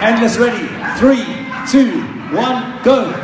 Endless ready. Three, two, one, go.